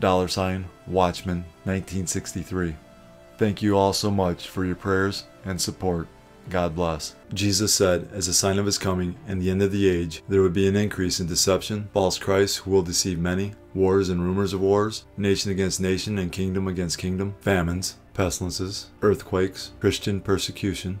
dollar sign Watchman 1963. Thank you all so much for your prayers and support. God bless. Jesus said, as a sign of his coming and the end of the age, there would be an increase in deception, false Christs who will deceive many, wars and rumors of wars, nation against nation and kingdom against kingdom, famines, pestilences, earthquakes, Christian persecution,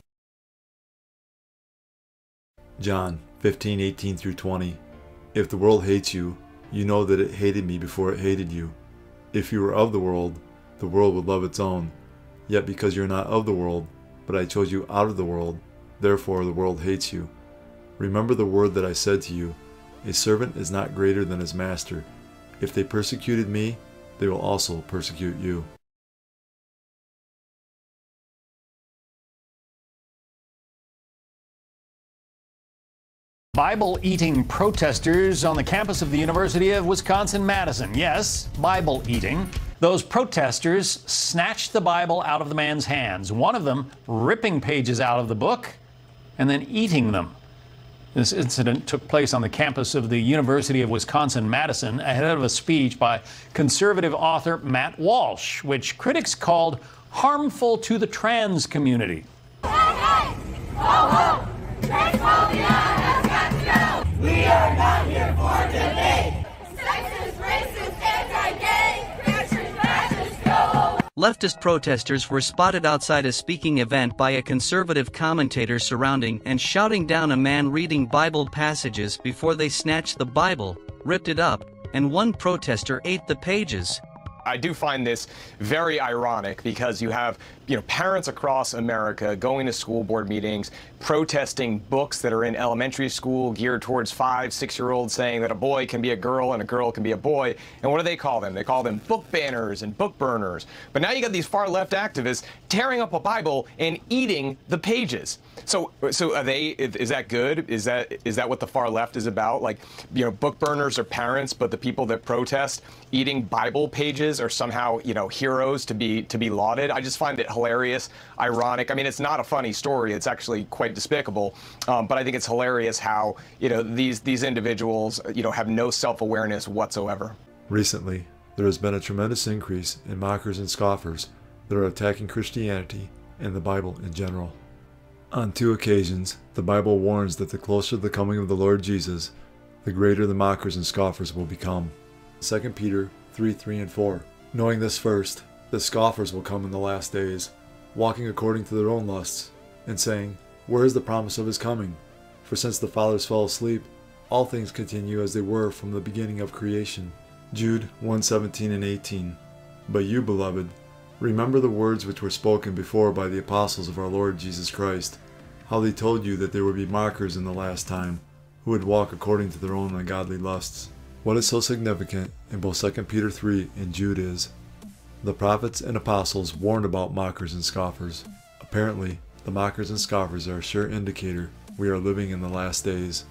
John 15, 18 through 20. If the world hates you, you know that it hated me before it hated you. If you were of the world, the world would love its own. Yet because you're not of the world, but I chose you out of the world, therefore the world hates you. Remember the word that I said to you A servant is not greater than his master. If they persecuted me, they will also persecute you. Bible eating protesters on the campus of the University of Wisconsin Madison. Yes, Bible eating. Those protesters snatched the Bible out of the man's hands, one of them ripping pages out of the book and then eating them. This incident took place on the campus of the University of Wisconsin Madison ahead of a speech by conservative author Matt Walsh, which critics called harmful to the trans community. Hey! Ho, ho! We are not here for debate. Sexist, racist, anti-gay, fascist, fascist, go Leftist protesters were spotted outside a speaking event by a conservative commentator surrounding and shouting down a man reading Bible passages before they snatched the Bible, ripped it up, and one protester ate the pages. I do find this very ironic because you have you know parents across America going to school board meetings protesting books that are in elementary school geared towards five six year olds saying that a boy can be a girl and a girl can be a boy. And what do they call them? They call them book banners and book burners. But now you got these far left activists tearing up a Bible and eating the pages so so are they is that good is that is that what the far left is about like you know book burners are parents but the people that protest eating Bible pages are somehow you know heroes to be to be lauded I just find it hilarious, ironic. I mean, it's not a funny story. It's actually quite despicable. Um, but I think it's hilarious how you know these these individuals you know have no self-awareness whatsoever. Recently, there has been a tremendous increase in mockers and scoffers that are attacking Christianity and the Bible in general. On two occasions, the Bible warns that the closer the coming of the Lord Jesus, the greater the mockers and scoffers will become. 2 Peter 3 3 and 4. Knowing this first, the scoffers will come in the last days, walking according to their own lusts, and saying, Where is the promise of his coming? For since the fathers fell asleep, all things continue as they were from the beginning of creation. Jude 1:17 and 18. But you, beloved, remember the words which were spoken before by the apostles of our Lord Jesus Christ, how they told you that there would be mockers in the last time, who would walk according to their own ungodly lusts. What is so significant in both 2 Peter 3 and Jude is the prophets and apostles warned about mockers and scoffers. Apparently, the mockers and scoffers are a sure indicator we are living in the last days.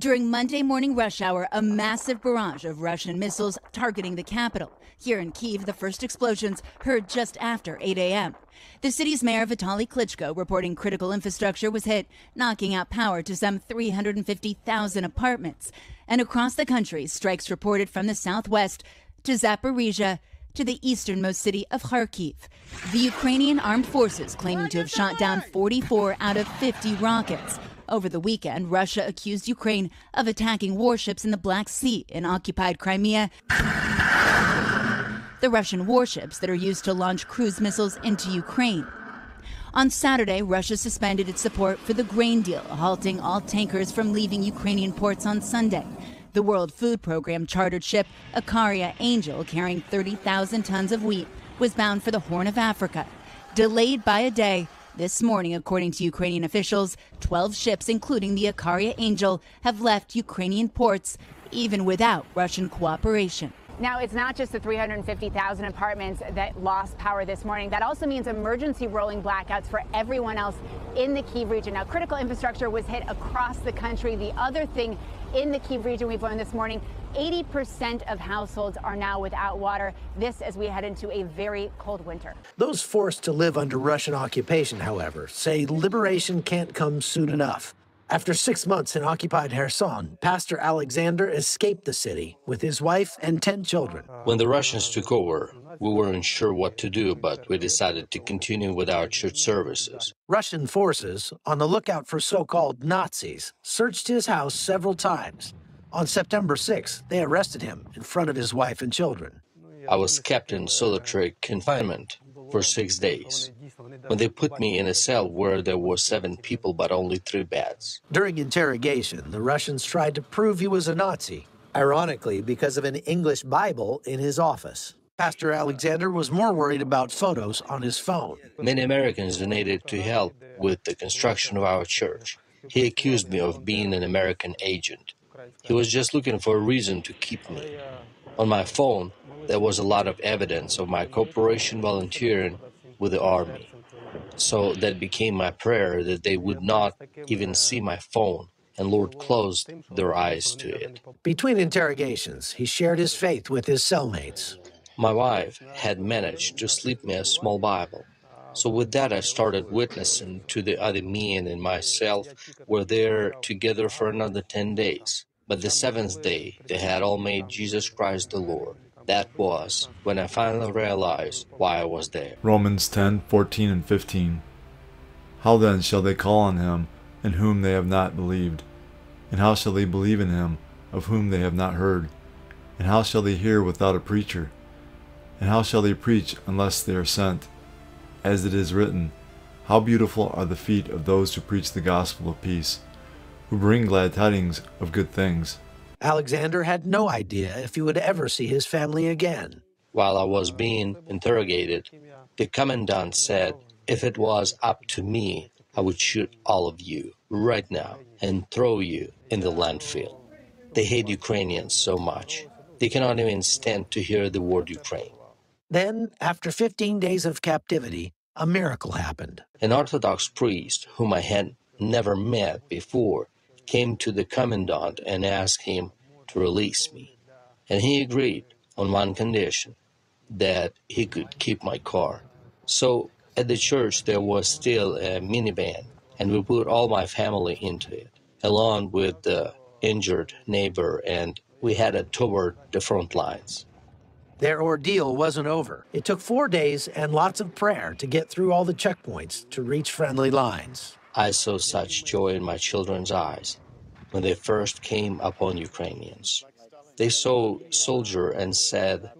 During Monday morning rush hour, a massive barrage of Russian missiles targeting the capital. Here in Kiev, the first explosions heard just after 8 a.m. The city's mayor Vitaly Klitschko reporting critical infrastructure was hit, knocking out power to some 350,000 apartments. And across the country, strikes reported from the southwest to Zaporizhia to the easternmost city of Kharkiv. The Ukrainian armed forces claiming to have shot down 44 out of 50 rockets. Over the weekend, Russia accused Ukraine of attacking warships in the Black Sea in occupied Crimea. the Russian warships that are used to launch cruise missiles into Ukraine. On Saturday, Russia suspended its support for the grain deal, halting all tankers from leaving Ukrainian ports on Sunday. The World Food Program chartered ship Ikaria Angel, carrying 30,000 tons of wheat, was bound for the Horn of Africa. Delayed by a day, this morning, according to Ukrainian officials, 12 ships, including the Ikaria Angel, have left Ukrainian ports, even without Russian cooperation. Now, it's not just the 350,000 apartments that lost power this morning. That also means emergency rolling blackouts for everyone else in the Kiev region. Now, critical infrastructure was hit across the country. The other thing in the Kiev region we've learned this morning 80% of households are now without water. This as we head into a very cold winter. Those forced to live under Russian occupation, however, say liberation can't come soon enough. After six months in occupied Kherson, Pastor Alexander escaped the city with his wife and 10 children. When the Russians took over, we weren't sure what to do, but we decided to continue with our church services. Russian forces, on the lookout for so called Nazis, searched his house several times. On September 6th, they arrested him in front of his wife and children. I was kept in solitary confinement for six days when they put me in a cell where there were seven people but only three beds. During interrogation, the Russians tried to prove he was a Nazi, ironically, because of an English Bible in his office. Pastor Alexander was more worried about photos on his phone. Many Americans donated to help with the construction of our church. He accused me of being an American agent. He was just looking for a reason to keep me. On my phone, there was a lot of evidence of my cooperation volunteering with the army. So that became my prayer that they would not even see my phone, and Lord closed their eyes to it. Between interrogations, he shared his faith with his cellmates. My wife had managed to slip me a small Bible. So with that, I started witnessing to the other men and myself were there together for another 10 days. But the seventh day, they had all made Jesus Christ the Lord. That was when I finally realized why I was there. Romans 10 14 and 15. How then shall they call on him in whom they have not believed? And how shall they believe in him of whom they have not heard? And how shall they hear without a preacher? And how shall they preach unless they are sent? As it is written, How beautiful are the feet of those who preach the gospel of peace, who bring glad tidings of good things. Alexander had no idea if he would ever see his family again. While I was being interrogated, the commandant said, If it was up to me, I would shoot all of you right now and throw you in the landfill. They hate Ukrainians so much, they cannot even stand to hear the word Ukraine. Then, after 15 days of captivity, a miracle happened. An Orthodox priest, whom I had never met before, came to the commandant and asked him to release me. And he agreed on one condition that he could keep my car. So at the church, there was still a minivan, and we put all my family into it, along with the injured neighbor, and we headed toward the front lines. Their ordeal wasn't over. It took four days and lots of prayer to get through all the checkpoints to reach friendly lines. I saw such joy in my children's eyes when they first came upon Ukrainians. They saw soldier and said,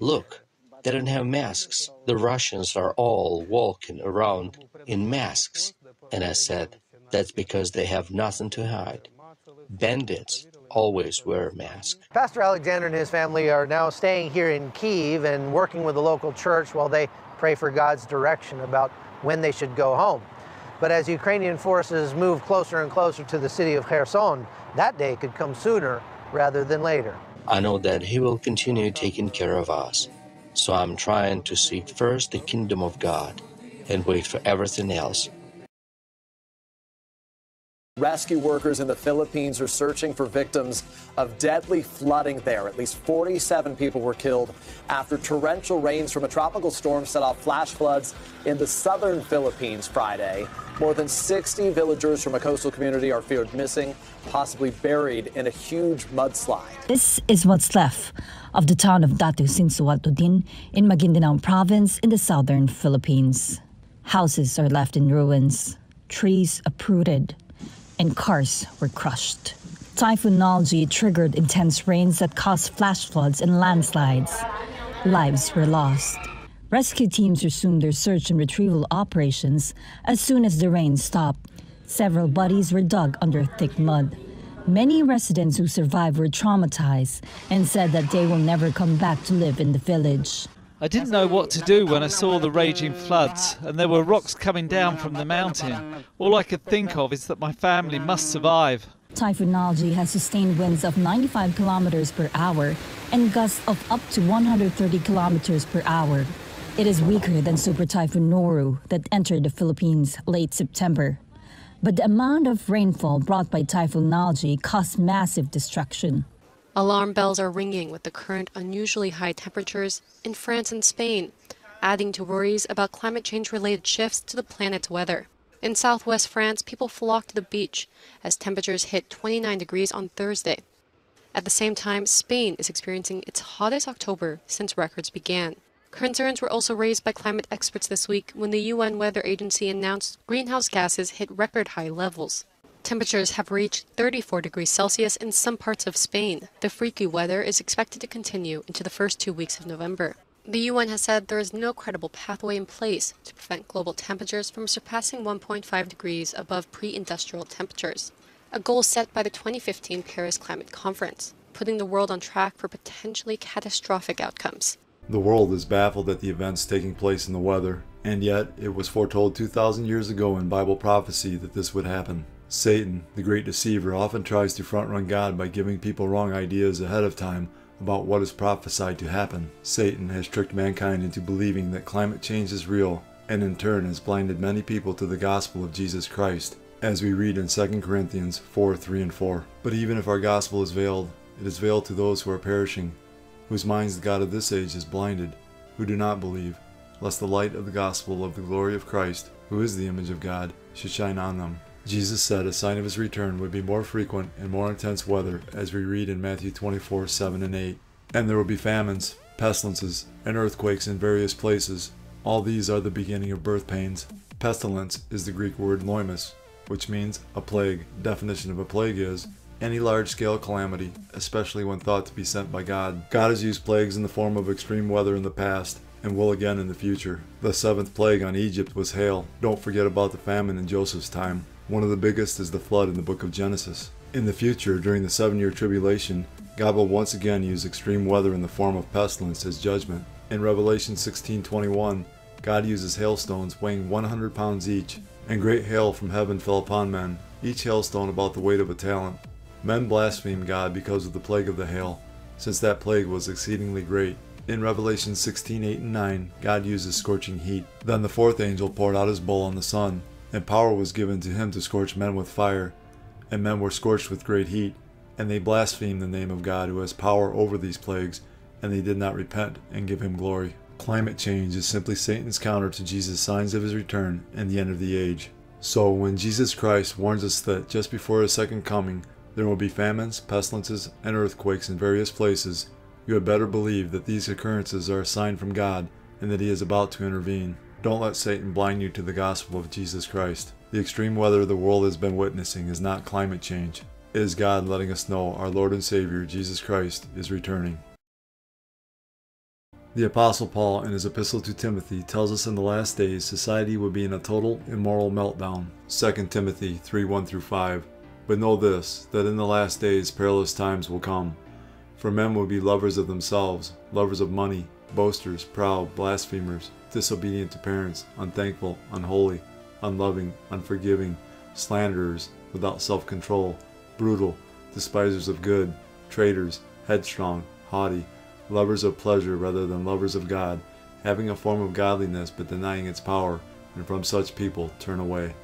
"Look, they don't have masks. The Russians are all walking around in masks." And I said, "That's because they have nothing to hide. Bandits always wear masks." Pastor Alexander and his family are now staying here in Kiev and working with the local church while they pray for God's direction about when they should go home. But as Ukrainian forces move closer and closer to the city of Kherson, that day could come sooner rather than later. I know that He will continue taking care of us. So I'm trying to seek first the kingdom of God and wait for everything else. Rescue workers in the Philippines are searching for victims of deadly flooding there. At least 47 people were killed after torrential rains from a tropical storm set off flash floods in the southern Philippines Friday. More than 60 villagers from a coastal community are feared missing, possibly buried in a huge mudslide. This is what's left of the town of Datu Sinsuatudin in Maguindanao province in the southern Philippines. Houses are left in ruins, trees uprooted, and cars were crushed. Typhoon Nalgae triggered intense rains that caused flash floods and landslides. Lives were lost. Rescue teams resumed their search and retrieval operations as soon as the rain stopped. Several bodies were dug under thick mud. Many residents who survived were traumatized and said that they will never come back to live in the village. I didn't know what to do when I saw the raging floods and there were rocks coming down from the mountain. All I could think of is that my family must survive. Typhoon Nalgae has sustained winds of 95 kilometers per hour and gusts of up to 130 kilometers per hour. It is weaker than Super Typhoon Noru that entered the Philippines late September. But the amount of rainfall brought by Typhoon Nalgae caused massive destruction. Alarm bells are ringing with the current unusually high temperatures in France and Spain, adding to worries about climate change related shifts to the planet's weather. In southwest France, people flocked to the beach as temperatures hit 29 degrees on Thursday. At the same time, Spain is experiencing its hottest October since records began. Concerns were also raised by climate experts this week when the UN Weather Agency announced greenhouse gases hit record high levels. Temperatures have reached 34 degrees Celsius in some parts of Spain. The freaky weather is expected to continue into the first two weeks of November. The UN has said there is no credible pathway in place to prevent global temperatures from surpassing 1.5 degrees above pre industrial temperatures, a goal set by the 2015 Paris Climate Conference, putting the world on track for potentially catastrophic outcomes. The world is baffled at the events taking place in the weather, and yet it was foretold 2,000 years ago in Bible prophecy that this would happen. Satan, the great deceiver, often tries to front run God by giving people wrong ideas ahead of time about what is prophesied to happen. Satan has tricked mankind into believing that climate change is real, and in turn has blinded many people to the gospel of Jesus Christ, as we read in 2 Corinthians 4 3 and 4. But even if our gospel is veiled, it is veiled to those who are perishing whose minds the God of this age has blinded, who do not believe, lest the light of the gospel of the glory of Christ, who is the image of God, should shine on them. Jesus said a sign of his return would be more frequent and more intense weather, as we read in Matthew 24 7 and 8. And there will be famines, pestilences, and earthquakes in various places. All these are the beginning of birth pains. Pestilence is the Greek word loimos, which means a plague. Definition of a plague is any large scale calamity, especially when thought to be sent by God. God has used plagues in the form of extreme weather in the past and will again in the future. The seventh plague on Egypt was hail. Don't forget about the famine in Joseph's time. One of the biggest is the flood in the book of Genesis. In the future, during the seven year tribulation, God will once again use extreme weather in the form of pestilence as judgment. In Revelation 16:21, God uses hailstones weighing 100 pounds each, and great hail from heaven fell upon men, each hailstone about the weight of a talent. Men blasphemed God because of the plague of the hail, since that plague was exceedingly great. In Revelation 16 8 and 9, God uses scorching heat. Then the fourth angel poured out his bowl on the sun, and power was given to him to scorch men with fire, and men were scorched with great heat. And they blasphemed the name of God who has power over these plagues, and they did not repent and give him glory. Climate change is simply Satan's counter to Jesus' signs of his return and the end of the age. So when Jesus Christ warns us that just before his second coming, there will be famines, pestilences, and earthquakes in various places. You had better believe that these occurrences are a sign from God and that He is about to intervene. Don't let Satan blind you to the gospel of Jesus Christ. The extreme weather the world has been witnessing is not climate change. It is God letting us know our Lord and Savior, Jesus Christ, is returning. The Apostle Paul, in his epistle to Timothy, tells us in the last days society will be in a total immoral meltdown. 2 Timothy 3 1 through 5. But know this, that in the last days perilous times will come. For men will be lovers of themselves, lovers of money, boasters, proud, blasphemers, disobedient to parents, unthankful, unholy, unloving, unforgiving, slanderers, without self control, brutal, despisers of good, traitors, headstrong, haughty, lovers of pleasure rather than lovers of God, having a form of godliness but denying its power, and from such people turn away.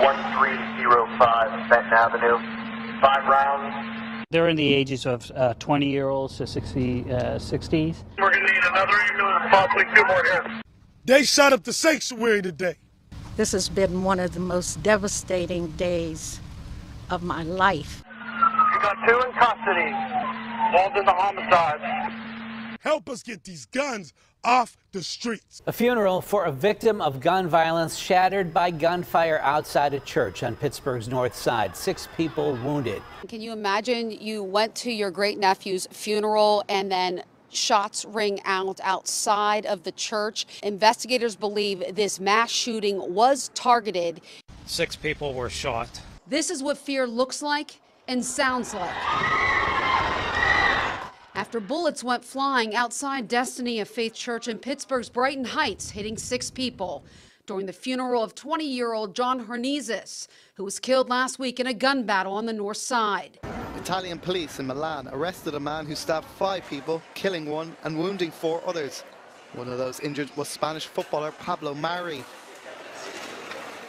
1305 Benton Avenue. Five rounds. They're in the ages of uh, 20 year olds to 60, uh, 60s. We're going to need another ambulance, possibly two more here. They shot up the sanctuary today. This has been one of the most devastating days of my life. We got two in custody, involved in the homicide. help us get these guns off the streets. A funeral for a victim of gun violence shattered by gunfire outside a church on Pittsburgh's north side. Six people wounded. Can you imagine you went to your great nephew's funeral and then shots ring out outside of the church? Investigators believe this mass shooting was targeted. Six people were shot. This is what fear looks like and sounds like. After bullets went flying outside Destiny of Faith Church in Pittsburgh's Brighton Heights, hitting six people during the funeral of 20 year old John Hernizes, who was killed last week in a gun battle on the north side. Italian police in Milan arrested a man who stabbed five people, killing one and wounding four others. One of those injured was Spanish footballer Pablo Mari.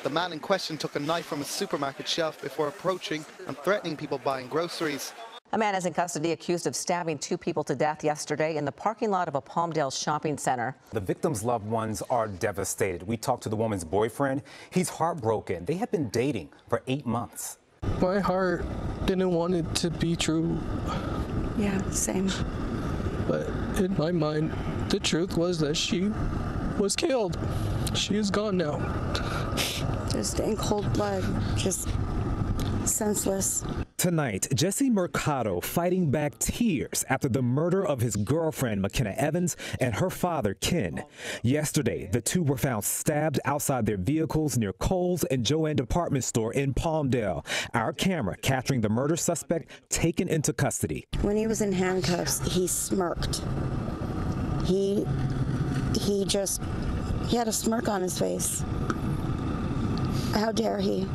The man in question took a knife from a supermarket shelf before approaching and threatening people buying groceries. A man is in custody accused of stabbing two people to death yesterday in the parking lot of a Palmdale shopping center. The victim's loved ones are devastated. We talked to the woman's boyfriend. He's heartbroken. They have been dating for eight months. My heart didn't want it to be true. Yeah, same. But in my mind, the truth was that she was killed. She is gone now. Just in cold blood, just senseless. Tonight, Jesse Mercado fighting back tears after the murder of his girlfriend, McKenna Evans, and her father, Ken. Yesterday, the two were found stabbed outside their vehicles near Kohl's and Joann department store in Palmdale. Our camera capturing the murder suspect taken into custody. When he was in handcuffs, he smirked. He he just he had a smirk on his face. How dare he?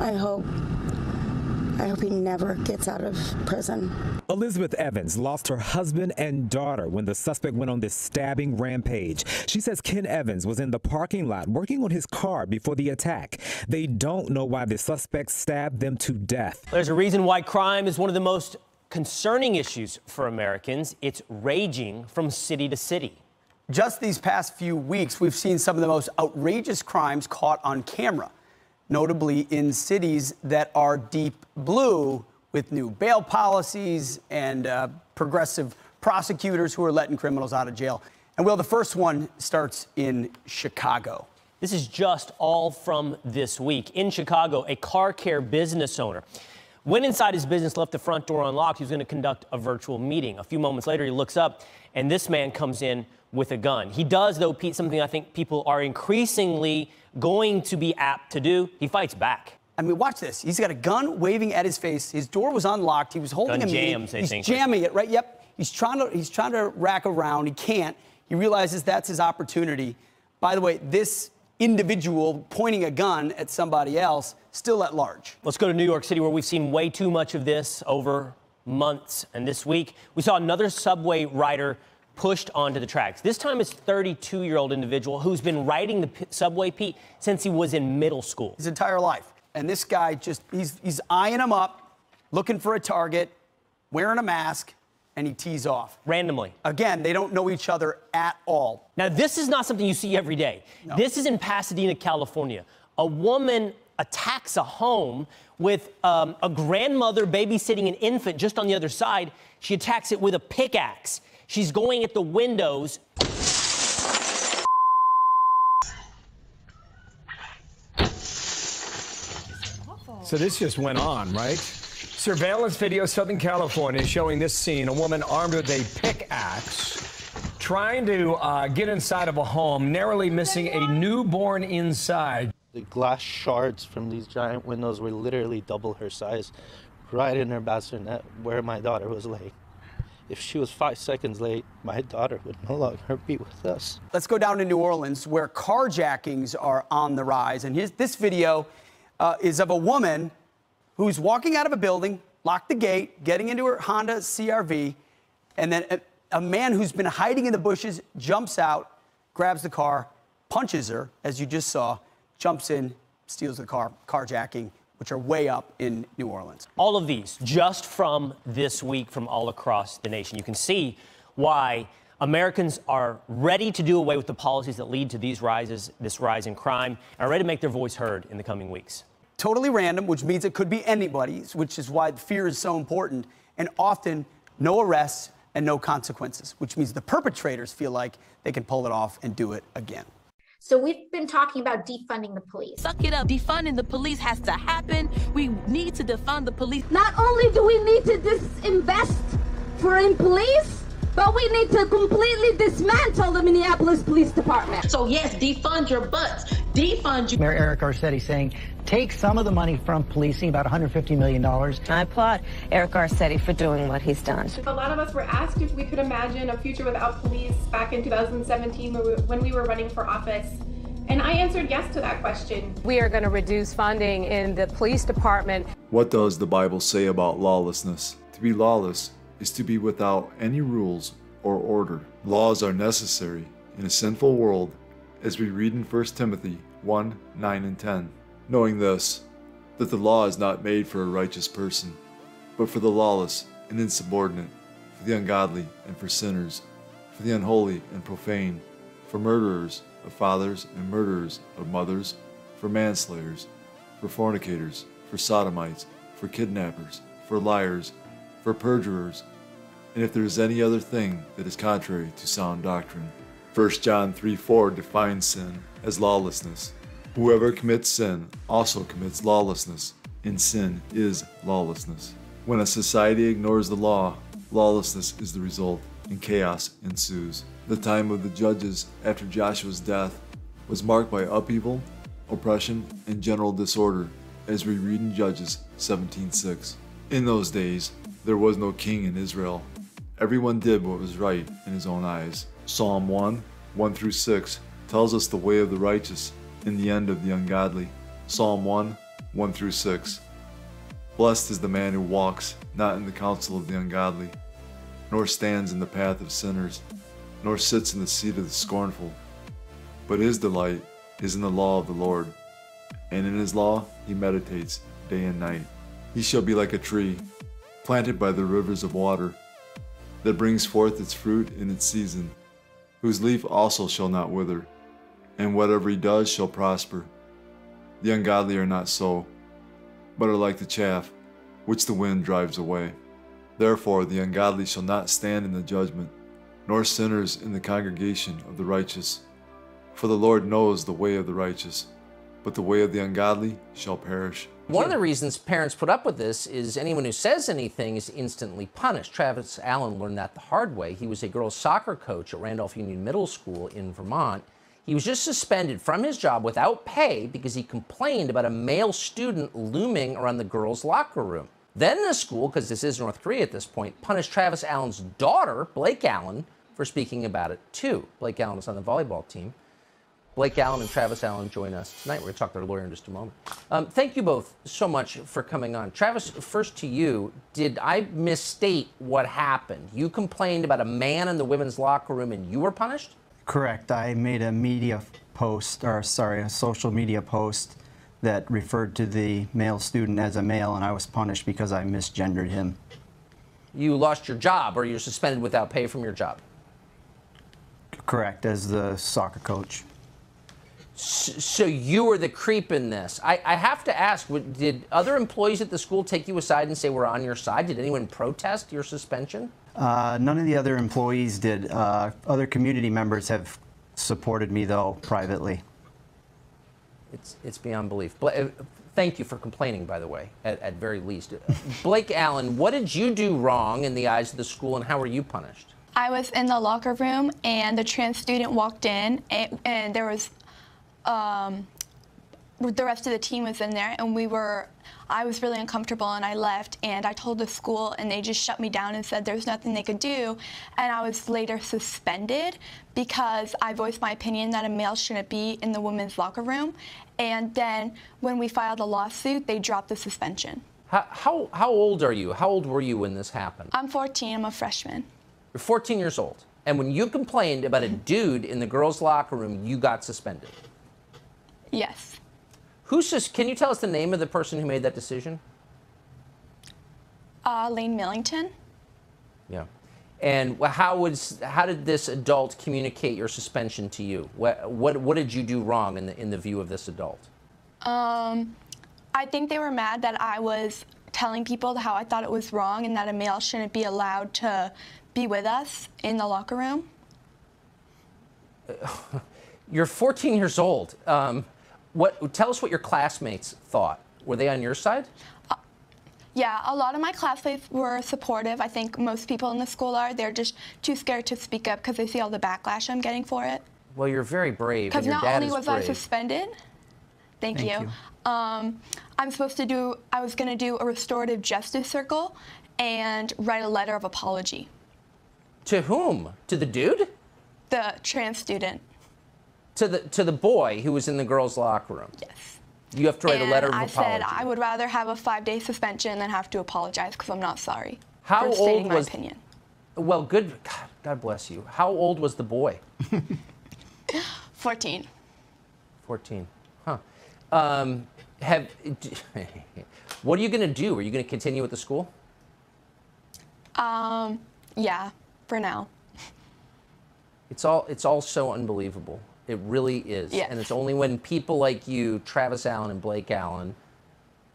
I hope I hope he never gets out of prison. Elizabeth Evans lost her husband and daughter when the suspect went on this stabbing rampage. She says Ken Evans was in the parking lot working on his car before the attack. They don't know why the suspect stabbed them to death. There's a reason why crime is one of the most concerning issues for Americans. It's raging from city to city. Just these past few weeks, we've seen some of the most outrageous crimes caught on camera notably in cities that are deep blue with new bail policies and uh, progressive prosecutors who are letting criminals out of jail. And well, the first one starts in Chicago. This is just all from this week. In Chicago, a car care business owner went inside his business, left the front door unlocked. He was going to conduct a virtual meeting. A few moments later, he looks up, and this man comes in with a gun. He does, though, Pete, something I think people are increasingly going to be apt to do. He fights back. I mean, watch this. He's got a gun waving at his face. His door was unlocked. He was holding gun a jams, meeting. He's think. jamming it, right? Yep. He's trying to he's trying to rack around. He can't. He realizes that's his opportunity. By the way, this individual pointing a gun at somebody else still at large. Let's go to New York City, where we've seen way too much of this over months. And this week, we saw another subway rider pushed onto the tracks. This time it's 32 year old individual who's been riding the subway Pete since he was in middle school. His entire life. And this guy just he's he's eyeing him up, looking for a target, wearing a mask, and he tees off. Randomly. Again, they don't know each other at all. Now, this is not something you see every day. No. This is in Pasadena, California. A woman attacks a home with um, a grandmother babysitting an infant just on the other side. She attacks it with a pickaxe. She's going at the windows. So this just went on, right? Surveillance video, Southern California, showing this scene: a woman armed with a pickaxe, trying to uh, get inside of a home, narrowly missing a newborn inside. The glass shards from these giant windows were literally double her size, right in her bassinet where my daughter was laying. If she was five seconds late, my daughter would no longer be with us. Let's go down to New Orleans, where carjackings are on the rise. And this video uh, is of a woman who's walking out of a building, locked the gate, getting into her Honda CRV, and then a, a man who's been hiding in the bushes jumps out, grabs the car, punches her, as you just saw, jumps in, steals the car, carjacking, which are way up in New Orleans. All of these just from this week from all across the nation. You can see why Americans are ready to do away with the policies that lead to these rises, this rise in crime, and are ready to make their voice heard in the coming weeks. Totally random, which means it could be anybody's, which is why fear is so important, and often no arrests, and no consequences, which means the perpetrators feel like they can pull it off and do it again. So we've been talking about defunding the police. Suck it up. Defunding the police has to happen. We need to defund the police. Not only do we need to disinvest for in police, but we need to completely dismantle the Minneapolis Police Department. So yes, defund your butts. Defund you. Mayor Eric Garcetti saying take some of the money from policing, about $150 million. I applaud Eric Garcetti for doing what he's done. A lot of us were asked if we could imagine a future without police back in 2017 when we were running for office. And I answered yes to that question. We are going to reduce funding in the police department. What does the Bible say about lawlessness? To be lawless is to be without any rules or order. Laws are necessary in a sinful world, as we read in 1 Timothy 1 9 and 10. Knowing this, that the law is not made for a righteous person, but for the lawless and insubordinate, for the ungodly and for sinners, for the unholy and profane, for murderers of fathers and murderers of mothers, for manslayers, for fornicators, for sodomites, for kidnappers, for liars, for perjurers, and if there is any other thing that is contrary to sound doctrine. 1 John 3 4 defines sin as lawlessness. Whoever commits sin also commits lawlessness, and sin is lawlessness. When a society ignores the law, lawlessness is the result, and chaos ensues. The time of the judges after Joshua's death was marked by upheaval, oppression, and general disorder, as we read in Judges 17:6. In those days, there was no king in Israel. Everyone did what was right in his own eyes. Psalm 1 1 through 6 tells us the way of the righteous and the end of the ungodly. Psalm 1 1 through 6. Blessed is the man who walks not in the counsel of the ungodly, nor stands in the path of sinners, nor sits in the seat of the scornful. But his delight is in the law of the Lord, and in his law he meditates day and night. He shall be like a tree planted by the rivers of water, that brings forth its fruit in its season, whose leaf also shall not wither, and whatever he does shall prosper. The ungodly are not so, but are like the chaff, which the wind drives away. Therefore the ungodly shall not stand in the judgment, nor sinners in the congregation of the righteous. For the Lord knows the way of the righteous, but the way of the ungodly shall perish. One of the reasons parents put up with this is anyone who says anything is instantly punished. Travis Allen learned that the hard way. He was a girls' soccer coach at Randolph Union Middle School in Vermont. He was just suspended from his job without pay because he complained about a male student looming around the girls' locker room. Then the school, because this is North Korea at this point, punished Travis Allen's daughter, Blake Allen, for speaking about it too. Blake Allen is on the volleyball team. Blake Allen and Travis Allen join us tonight. We're going to talk to their lawyer in just a moment. Um, thank you both so much for coming on. Travis, first to you. Did I misstate what happened? You complained about a man in the women's locker room and you were punished? Correct. I made a media post, or sorry, a social media post that referred to the male student as a male, and I was punished because I misgendered him. You lost your job or you're suspended without pay from your job? Correct, as the soccer coach. So you were the creep in this. I, I, have to ask, did other employees at the school take you aside and say we're on your side? Did anyone protest your suspension? Uh, none of the other employees did. Uh, other community members have supported me, though, privately. It's, it's beyond belief. Uh, thank you for complaining, by the way, at, at very least. Blake Allen, what did you do wrong in the eyes of the school, and how were you punished? I was in the locker room, and the trans student walked in, and, and there was um, the rest of the team was in there, and we were. I was really uncomfortable, and I left. And I told the school, and they just shut me down and said there's nothing they could do. And I was later suspended because I voiced my opinion that a male shouldn't be in the women's locker room. And then when we filed a lawsuit, they dropped the suspension. How, how, how old are you? How old were you when this happened? I'm 14. I'm a freshman. You're 14 years old. And when you complained about a dude in the girls' locker room, you got suspended. Yes. Who's can you tell us the name of the person who made that decision? Uh, Layne Millington. Yeah. And how was how did this adult communicate your suspension to you? What what what did you do wrong in the in the view of this adult? Um, I think they were mad that I was telling people how I thought it was wrong and that a male shouldn't be allowed to be with us in the locker room. You're 14 years old. Um, what? Tell us what your classmates thought. Were they on your side? Yeah, a lot of my classmates were supportive. I think most people in the school are. They're just too scared to speak up because they see all the backlash I'm getting for it. Well, you're very brave. Because and not dad only is was I suspended, thank, Thank you. Um, I'm supposed to do. I was going to do a restorative justice circle and write a letter of apology. To whom? To the dude? The trans student. To the to the boy who was in the girls' locker room. Yes. You have to write and a letter of I apology. said I would rather have a five-day suspension than have to apologize because I'm not sorry How for old my was? opinion. Well, good. God, God bless you. How old was the boy? 14. 14. Huh. Um, have. What are you going to do? Are you going to continue with the school? Um, yeah, for now. It's all it's all so unbelievable. It really is. And it's only when people like you, Travis Allen and Blake Allen,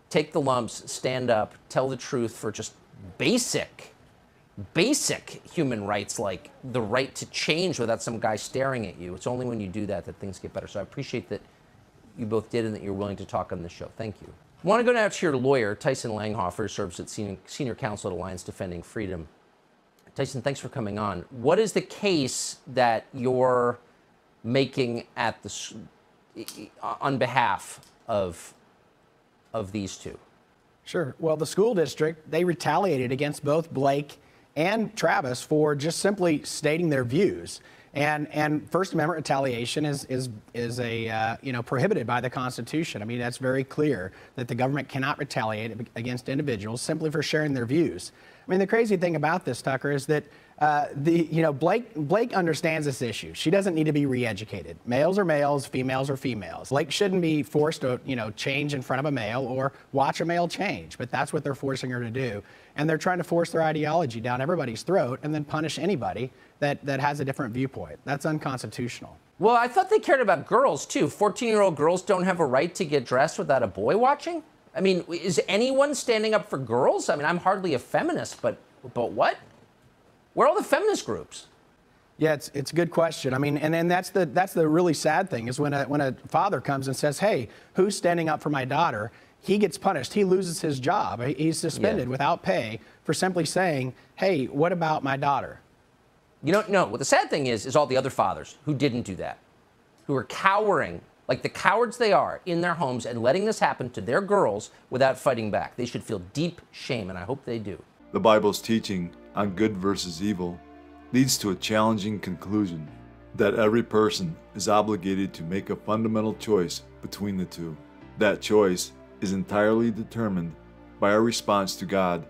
take the lumps, stand up, tell the truth for just basic, basic human rights like the right to change without some guy staring at you. It's only when you do that that things get better. So I appreciate that you both did and that you're willing to talk on the show. Thank you. I want to go now to your lawyer, Tyson Langhofer, serves at senior, senior counsel at Alliance Defending Freedom. Tyson, thanks for coming on. What is the case that you're making at the on behalf of of these two? Sure. Well, the school district, they retaliated against both Blake and Travis for just simply stating their views. And, and First Amendment retaliation is, is, is a, uh, you know, prohibited by the Constitution. I mean, that's very clear that the government cannot retaliate against individuals simply for sharing their views. I mean, the crazy thing about this, Tucker, is that uh, the, you know, Blake, Blake understands this issue. She doesn't need to be re-educated. Males are males, females are females. Blake shouldn't be forced to, you know, change in front of a male or watch a male change, but that's what they're forcing her to do. And they're trying to force their ideology down everybody's throat and then punish anybody that, that has a different viewpoint. That's unconstitutional. Well, I thought they cared about girls too. 14 year old girls don't have a right to get dressed without a boy watching? I mean, is anyone standing up for girls? I mean, I'm hardly a feminist, but but what? Where are all the feminist groups? Yeah, it's, it's a good question. I mean, and then that's the that's the really sad thing is when a when a father comes and says, "Hey, who's standing up for my daughter?" He gets punished. He loses his job. He's suspended Yeah. without pay for simply saying, "Hey, what about my daughter?" You don't know. What the sad thing is, is all the other fathers who didn't do that, who are cowering like the cowards they are in their homes and letting this happen to their girls without fighting back. They should feel deep shame, and I hope they do. The Bible's teaching on good versus evil leads to a challenging conclusion that every person is obligated to make a fundamental choice between the two. That choice is entirely determined by our response to God,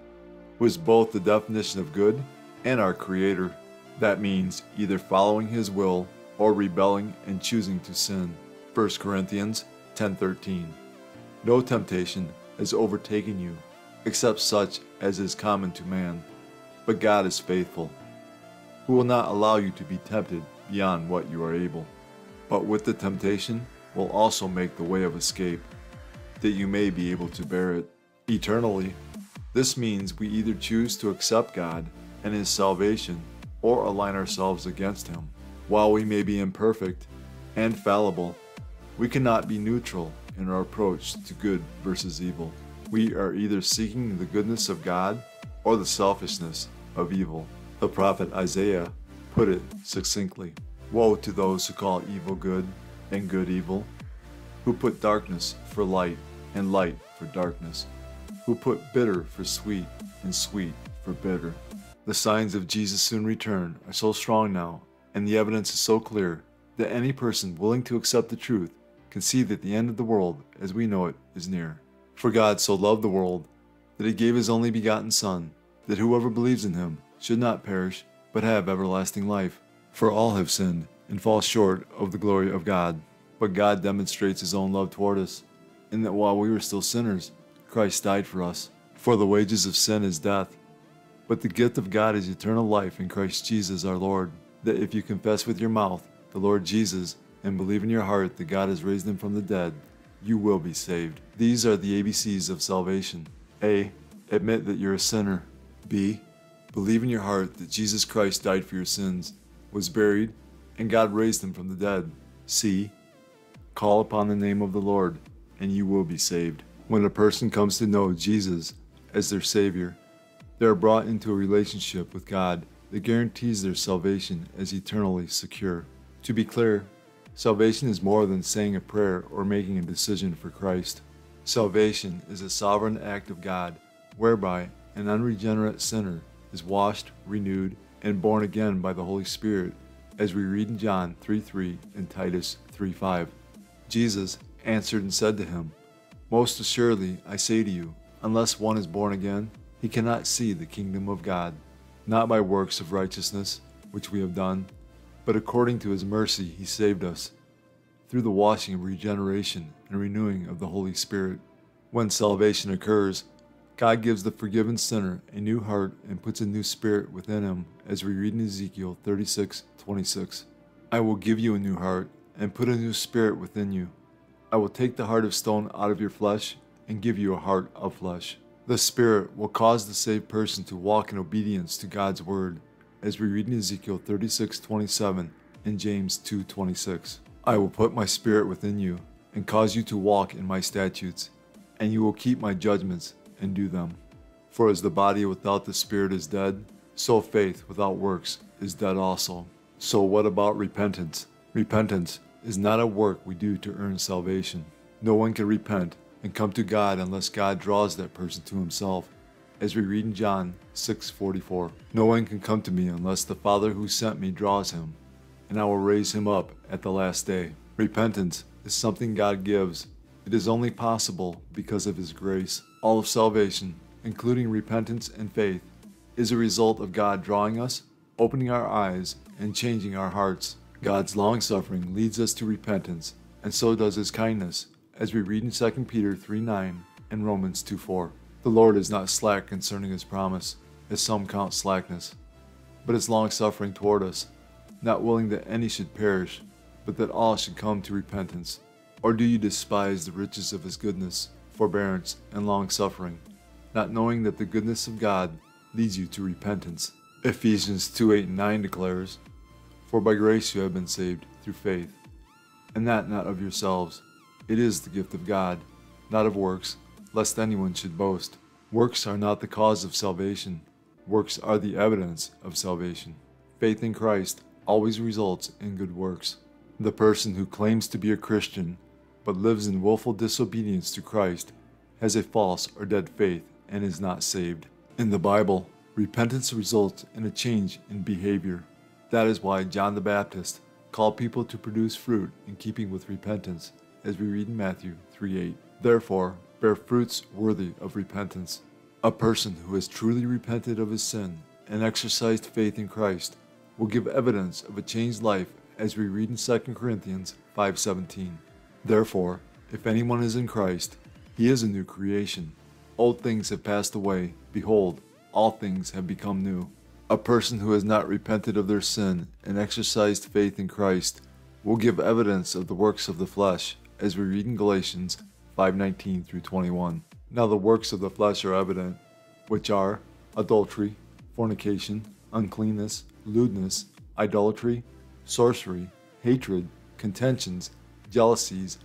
who is both the definition of good and our Creator. That means either following His will or rebelling and choosing to sin. 1 Corinthians 10:13. No temptation has overtaken you except such as is common to man. But God is faithful, who will not allow you to be tempted beyond what you are able, but with the temptation will also make the way of escape, that you may be able to bear it eternally. This means we either choose to accept God and His salvation or align ourselves against Him. While we may be imperfect and fallible, we cannot be neutral in our approach to good versus evil. We are either seeking the goodness of God or the selfishness of evil. The prophet Isaiah put it succinctly Woe to those who call evil good and good evil, who put darkness for light and light for darkness, who put bitter for sweet and sweet for bitter. The signs of Jesus' soon return are so strong now, and the evidence is so clear, that any person willing to accept the truth can see that the end of the world as we know it is near. For God so loved the world that he gave his only begotten Son, that whoever believes in him should not perish, but have everlasting life. For all have sinned and fall short of the glory of God. But God demonstrates his own love toward us, in that while we were still sinners, Christ died for us. For the wages of sin is death, but the gift of God is eternal life in Christ Jesus our Lord. That if you confess with your mouth the Lord Jesus and believe in your heart that God has raised him from the dead, you will be saved. These are the ABCs of salvation. A. Admit that you're a sinner. B. Believe in your heart that Jesus Christ died for your sins, was buried, and God raised him from the dead. See, call upon the name of the Lord, and you will be saved. When a person comes to know Jesus as their Savior, they are brought into a relationship with God that guarantees their salvation as eternally secure. To be clear, salvation is more than saying a prayer or making a decision for Christ. Salvation is a sovereign act of God whereby an unregenerate sinner is washed, renewed, and born again by the Holy Spirit, as we read in John 3:3 and Titus 3:5. Jesus answered and said to him, Most assuredly I say to you, unless one is born again, he cannot see the kingdom of God, not by works of righteousness, which we have done, but according to his mercy he saved us, through the washing of regeneration and renewing of the Holy Spirit. When salvation occurs, God gives the forgiven sinner a new heart and puts a new spirit within him, as we read in Ezekiel 36:26. I will give you a new heart and put a new spirit within you. I will take the heart of stone out of your flesh and give you a heart of flesh. The Spirit will cause the saved person to walk in obedience to God's word, as we read in Ezekiel 36:27 and James 2:26. I will put my spirit within you and cause you to walk in my statutes, and you will keep my judgments and do them. For as the body without the spirit is dead, so faith without works is dead also. So what about repentance? Repentance is not a work we do to earn salvation. No one can repent and come to God unless God draws that person to himself. As we read in John 6:44, no one can come to me unless the Father who sent me draws him, and I will raise him up at the last day. Repentance is something God gives. It is only possible because of his grace. All of salvation, including repentance and faith, is a result of God drawing us, opening our eyes, and changing our hearts. God's long suffering leads us to repentance, and so does his kindness as we read in 2 Peter 3 9 and Romans 2 4. The Lord is not slack concerning his promise, as some count slackness, but is long suffering toward us, not willing that any should perish, but that all should come to repentance. Or do you despise the riches of his goodness, forbearance, and long suffering, not knowing that the goodness of God leads you to repentance? Ephesians 2 8 and 9 declares, For by grace you have been saved through faith, and that not of yourselves. It is the gift of God, not of works, lest anyone should boast. Works are not the cause of salvation. Works are the evidence of salvation. Faith in Christ always results in good works. The person who claims to be a Christian but lives in willful disobedience to Christ has a false or dead faith and is not saved. In the Bible, repentance results in a change in behavior. That is why John the Baptist called people to produce fruit in keeping with repentance as we read in Matthew 3:8. Therefore, bear fruits worthy of repentance. A person who has truly repented of his sin and exercised faith in Christ will give evidence of a changed life as we read in 2 Corinthians 5:17. Therefore, if anyone is in Christ, he is a new creation. Old things have passed away; behold, all things have become new. A person who has not repented of their sin and exercised faith in Christ will give evidence of the works of the flesh as we read in Galatians 5:19 through 21. Now the works of the flesh are evident, which are adultery, fornication, uncleanness, lewdness, idolatry, sorcery, hatred, contentions, jealousies,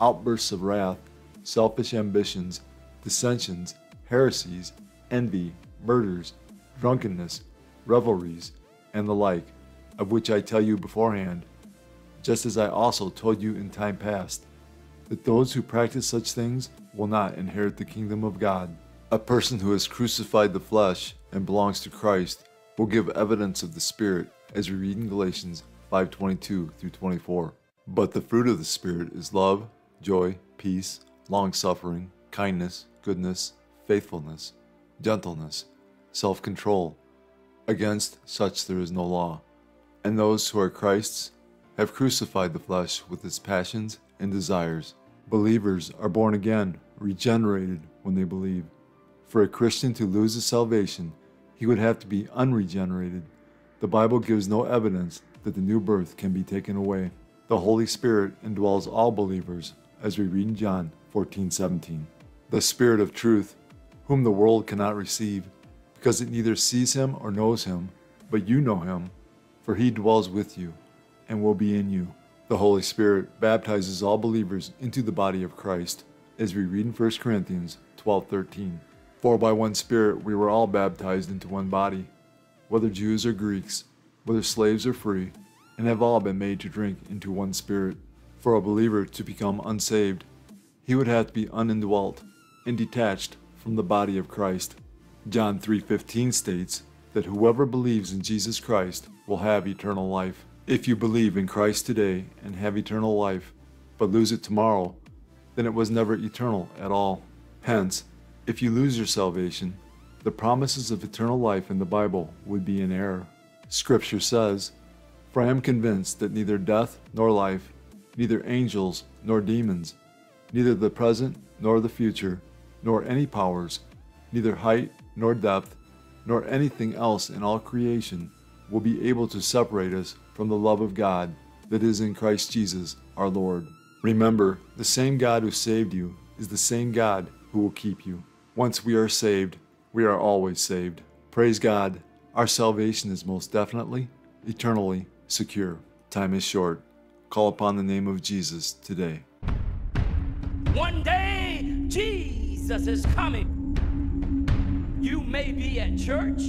outbursts of wrath, selfish ambitions, dissensions, heresies, envy, murders, drunkenness, revelries, and the like, of which I tell you beforehand, just as I also told you in time past that those who practice such things will not inherit the kingdom of God. A person who has crucified the flesh and belongs to Christ will give evidence of the Spirit, as we read in Galatians 5:22 through 24. But the fruit of the Spirit is love, joy, peace, long-suffering, kindness, goodness, faithfulness, gentleness, self-control. Against such there is no law. And those who are Christ's have crucified the flesh with its passions and desires. Believers are born again, regenerated when they believe. For a Christian to lose his salvation, he would have to be unregenerated. The Bible gives no evidence that the new birth can be taken away. The Holy Spirit indwells all believers, as we read in John 14:17. The Spirit of truth, whom the world cannot receive, because it neither sees him or knows him, but you know him, for he dwells with you and will be in you. The Holy Spirit baptizes all believers into the body of Christ, as we read in 1 Corinthians 12:13. For by one Spirit we were all baptized into one body, whether Jews or Greeks, whether slaves or free, and have all been made to drink into one Spirit. For a believer to become unsaved, he would have to be unindwelt and detached from the body of Christ. John 3:15 states that whoever believes in Jesus Christ will have eternal life. If you believe in Christ today and have eternal life, but lose it tomorrow, then it was never eternal at all. Hence, if you lose your salvation, the promises of eternal life in the Bible would be in error. Scripture says, For I am convinced that neither death nor life, neither angels nor demons, neither the present nor the future, nor any powers, neither height nor depth, nor anything else in all creation will be able to separate us from the love of God that is in Christ Jesus our Lord. Remember, the same God who saved you is the same God who will keep you. Once we are saved, we are always saved. Praise God, our salvation is most definitely, eternally secure. Time is short. Call upon the name of Jesus today. One day, Jesus is coming. You may be at church.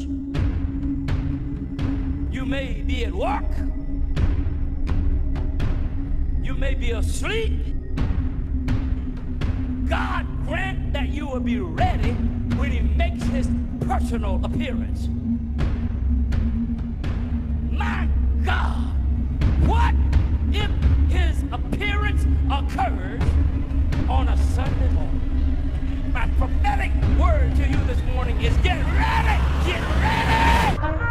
You may be at work. You may be asleep. God grant that you will be ready when He makes His personal appearance. Appearance occurs on a Sunday morning? My prophetic word to you this morning is get ready, get ready!